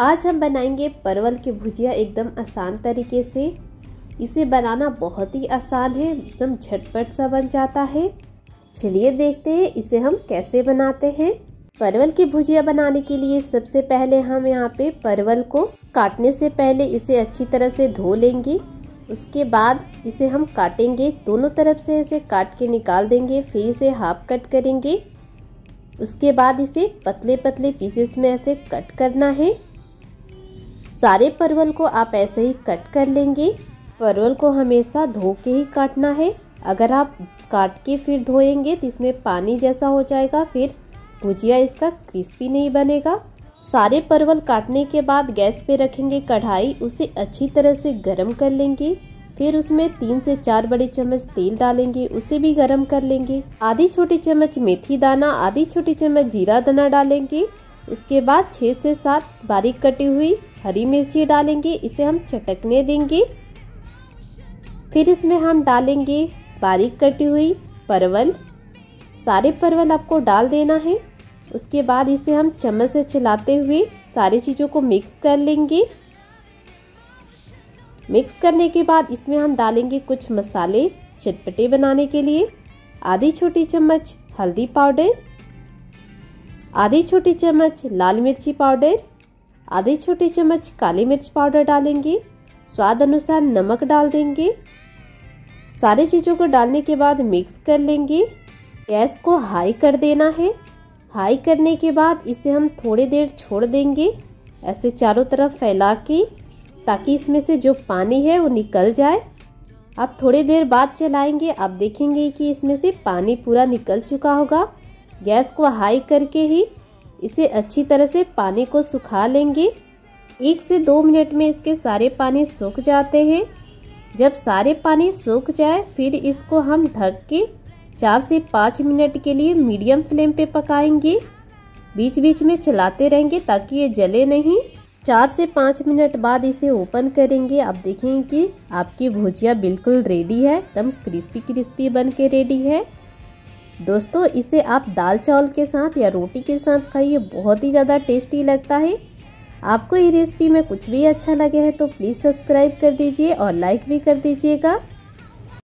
आज हम बनाएँगे परवल की भुजिया एकदम आसान तरीके से। इसे बनाना बहुत ही आसान है, एकदम झटपट सा बन जाता है। चलिए देखते हैं इसे हम कैसे बनाते हैं। परवल की भुजिया बनाने के लिए सबसे पहले हम यहाँ पे परवल को काटने से पहले इसे अच्छी तरह से धो लेंगे। उसके बाद इसे हम काटेंगे, दोनों तरफ़ से इसे काट के निकाल देंगे, फिर इसे हाफ़ कट करेंगे। उसके बाद इसे पतले पतले पीसेस में ऐसे कट करना है। सारे परवल को आप ऐसे ही कट कर लेंगे। परवल को हमेशा धो के ही काटना है। अगर आप काट के फिर धोएँगे तो इसमें पानी जैसा हो जाएगा, फिर भुजिया इसका क्रिस्पी नहीं बनेगा। सारे परवल काटने के बाद गैस पे रखेंगे कढ़ाई, उसे अच्छी तरह से गर्म कर लेंगे। फिर उसमें तीन से चार बड़े चम्मच तेल डालेंगे, उसे भी गर्म कर लेंगे। आधी छोटी चम्मच मेथी दाना, आधी छोटी चम्मच जीरा दाना डालेंगे। उसके बाद छः से सात बारीक कटी हुई हरी मिर्ची डालेंगे, इसे हम चटकने देंगे। फिर इसमें हम डालेंगे बारीक कटी हुई परवल। सारे परवल आपको डाल देना है। उसके बाद इसे हम चम्मच से चलाते हुए सारी चीज़ों को मिक्स कर लेंगे। मिक्स करने के बाद इसमें हम डालेंगे कुछ मसाले चटपटे बनाने के लिए। आधी छोटी चम्मच हल्दी पाउडर, आधी छोटी चम्मच लाल मिर्ची पाउडर आधी छोटे चम्मच काली मिर्च पाउडर डालेंगे, स्वाद अनुसार नमक डाल देंगे। सारी चीज़ों को डालने के बाद मिक्स कर लेंगे। गैस को हाई कर देना है। हाई करने के बाद इसे हम थोड़ी देर छोड़ देंगे। ऐसे चारों तरफ़ फैला के, ताकि इसमें से जो पानी है वो निकल जाए। आप थोड़ी देर बाद चलाएँगे। आप देखेंगे कि इसमें से पानी पूरा निकल चुका होगा। गैस को हाई करके ही इसे अच्छी तरह से पानी को सुखा लेंगे। एक से दो मिनट में इसके सारे पानी सूख जाते हैं। जब सारे पानी सूख जाए, फिर इसको हम ढक के चार से पाँच मिनट के लिए मीडियम फ्लेम पे पकाएँगे। बीच बीच में चलाते रहेंगे ताकि ये जले नहीं। चार से पाँच मिनट बाद इसे ओपन करेंगे। आप देखेंगे कि आपकी भुजिया बिल्कुल रेडी है, एकदम क्रिस्पी क्रिस्पी बन के रेडी है। दोस्तों, इसे आप दाल चावल के साथ या रोटी के साथ खाइए, बहुत ही ज़्यादा टेस्टी लगता है। आपको ये रेसिपी में कुछ भी अच्छा लगे है तो प्लीज़ सब्सक्राइब कर दीजिए और लाइक भी कर दीजिएगा।